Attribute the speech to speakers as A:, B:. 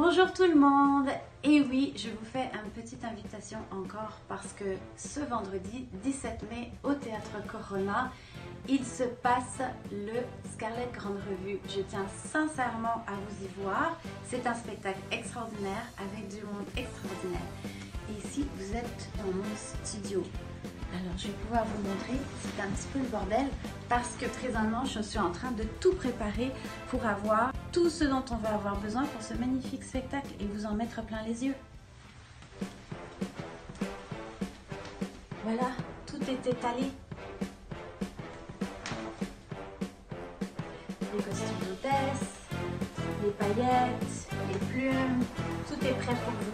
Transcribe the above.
A: Bonjour tout le monde Et oui, je vous fais une petite invitation encore parce que ce vendredi 17 mai au Théâtre Corona, il se passe le Scarlett Grande Revue. Je tiens sincèrement à vous y voir. C'est un spectacle extraordinaire avec du monde extraordinaire. Et ici, vous êtes dans mon studio. Alors, je vais pouvoir vous montrer, c'est un petit peu le bordel parce que présentement, je suis en train de tout préparer pour avoir tout ce dont on va avoir besoin pour ce magnifique spectacle et vous en mettre plein les yeux. Voilà, tout est étalé. Les costumes d'hôtesse, les paillettes, les plumes, tout est prêt pour vous.